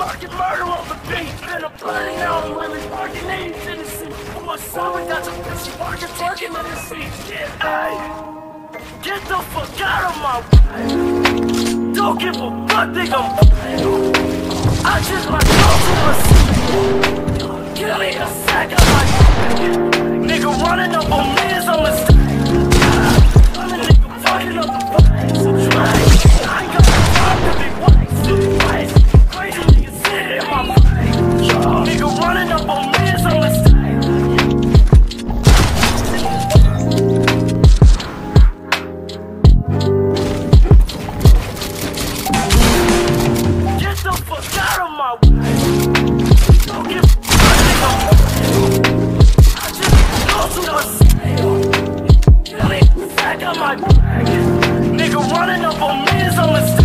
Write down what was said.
market murder on the beat. Been a burning out women parking in Tennessee. What's up? We got some bitch parking twerking in the seat. Yeah, ayy. Get the fuck out of my way. Don't give a fuck, nigga. I just might go to my seat. Give me a second, like Nigga running up on me is a mistake. I'm a nigga fucking up the dust. My. Nigga running up on me, I'm a